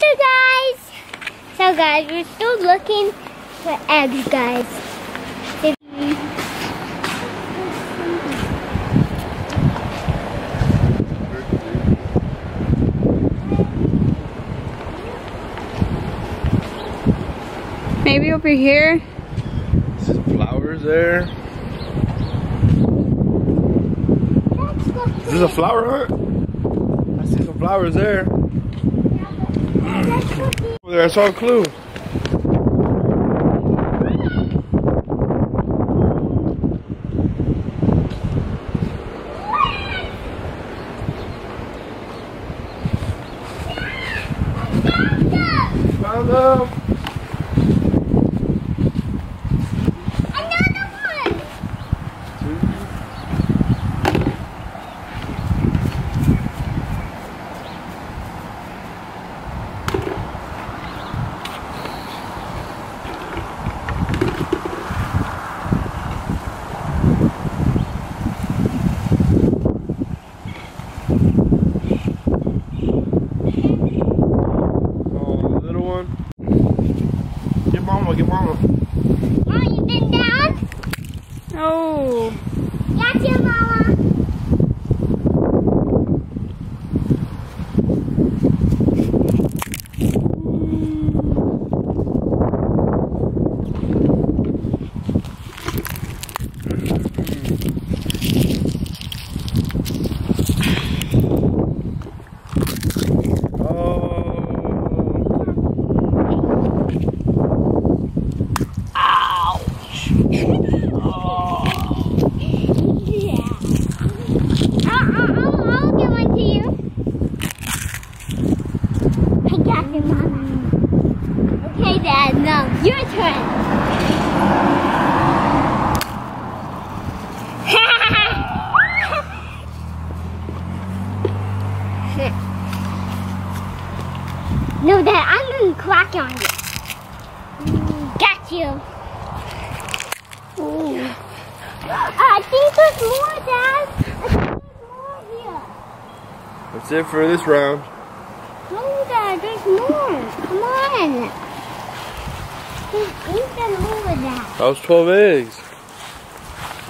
Easter, guys. So, guys, we're still looking for eggs, guys. Maybe over here. Some flowers there. Let's Is this a flower hunt? I see some flowers there. Saw a clue. Found them. Another one. Oh, the little one. Get mama, get mama. Mom, you been down? Oh. Got you, Mama. Oh. Yeah. I'll, I'll, I'll, I'll give one to you. I got you, Mama. Okay, Dad. Now your turn. no, Dad. I'm gonna crack on you. Got you. Ooh. I think there's more, Dad. I think there's more here. That's it for this round. No, Dad, there's more. Come on. There's even more, Dad. That was 12 eggs.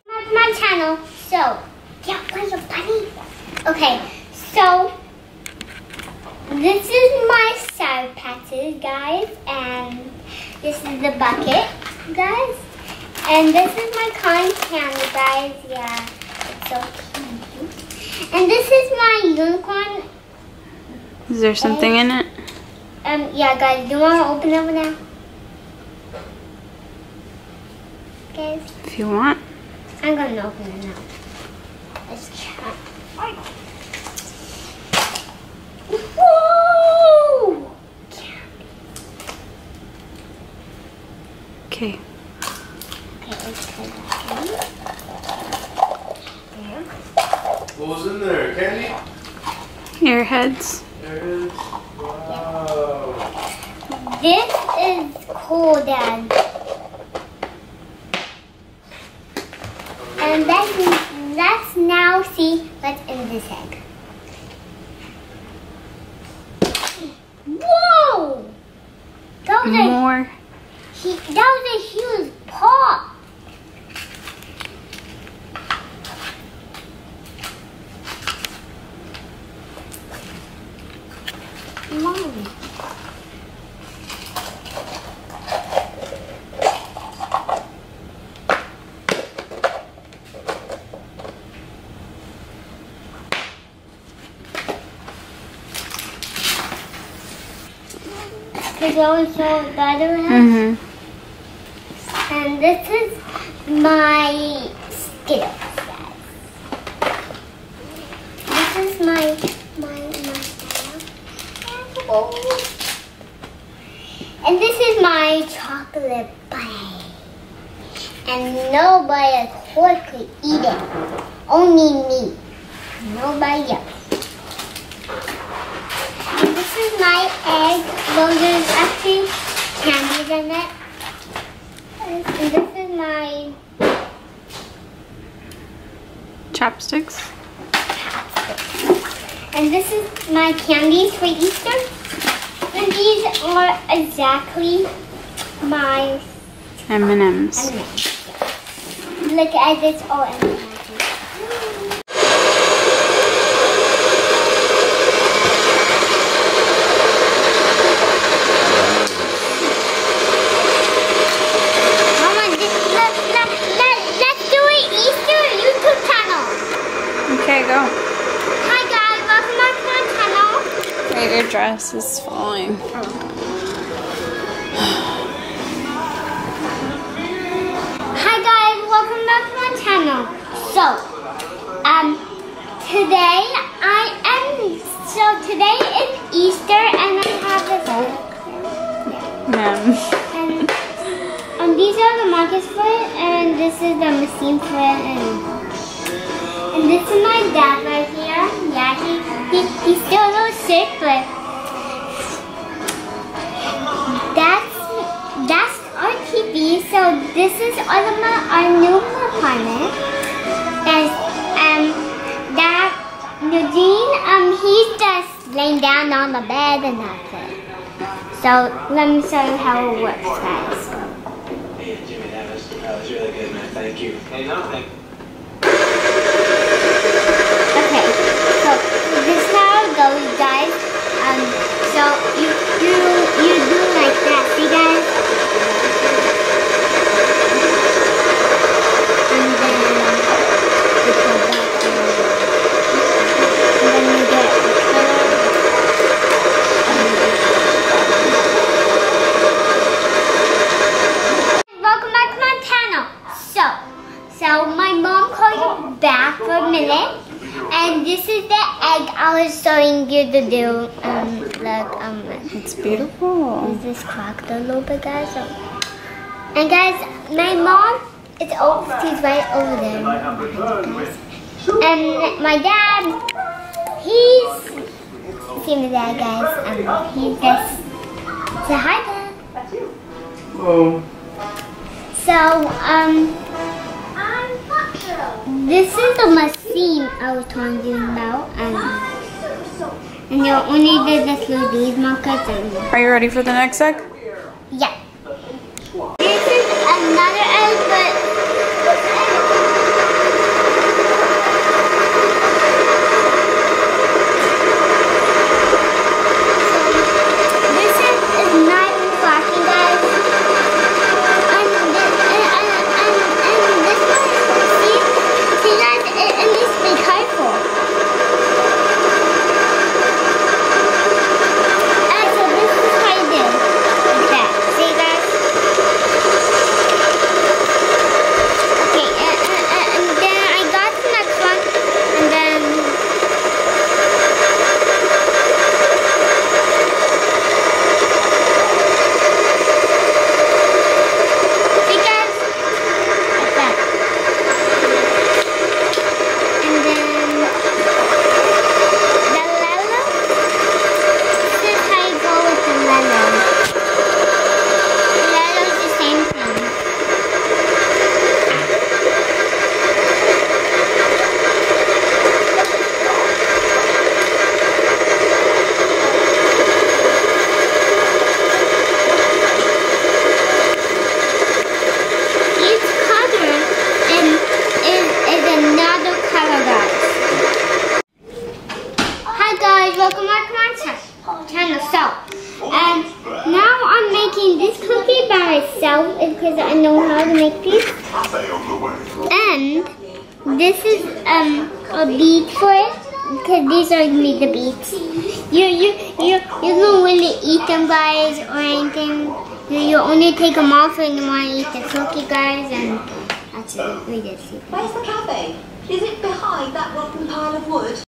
My, my channel. So, yeah, where's your bunny? Okay, so this is my side patches, guys, and this is the bucket, guys, and this is my cotton candy, guys. Yeah, it's so cute. And this is my unicorn. Is there something in it? Um, yeah, guys, do you want to open it now? Guys, If you want. I'm gonna open it now. Let's try. Whoa! Okay. Okay, let's try that There. What was in there? Candy? Airheads. There it is. Wow. This is cool, Dad. And let's, let's now see what's in this egg. Whoa! That was a More. He, that was a huge paw. Mom. Could you always show the other one? Mm-hmm. And this is my Skittles. This is my my my. And this is my chocolate bunny. And nobody else could eat it. Only me. Nobody else. This is my egg. Well, there's actually candies in it. And this is my Chopsticks. And this is my candies for Easter. And these are exactly my M&M's. M&Ms. Look at this all M&Ms. Mama, this, let, let, let, let's do it Easter YouTube channel. Okay, go. Hi guys, welcome back to my channel. Wait, your dress is falling. Hi guys, welcome back to my channel. So, um, today I am, so today is Easter and I have this, Ma'am. and, and these are the markers for it, and this is the machine for it, and, and this is my dad right here. Yeah, he, he, he's still a little sick, but So this is all my, our new apartment. There's, um, that, Eugene, um, he's just laying down on the bed and that's it. So let me show you how it works, guys. Hey, Jimmy, that was, that was really good, man. Thank you. Hey, no, thank Okay, so this it goes, guys. Um, for minute, and this is the egg I was showing you to do. Um, like um, It's beautiful. is this cracked a little bit, guys? So, and guys, my mom is over. She's right over there. And my dad, he's see my dad, guys. Um, he's just say hi, dad. Oh. So, um, this is the machine I was telling you about, and, and you only did this with these markers, and Are you ready for the next egg? yeah. This is another egg, but this is, is not even flashing, guys. And, thi- and, and, and, and this one, see, see guys, it, it needs to be careful. And so this is how you do. Like that. See guys? Okay, and, and, and- and then I got the next one, and then See guys? Like that. And then the Lelo. This is how you go with the Lelo. Lelo's the same thing. Each color in, is, is another color, guys. Hi guys, welcome back to my cha- channel. So, um, now I'm making this cookie by myself because I know how to make these. And this is um a bead for it because these are gonna be the beads. You you you you don't really eat them, guys, or anything. You, only take them off when you want to eat the cookie, guys, and that's it. We just see. Where's the cafe? Is it behind that rotten pile of wood?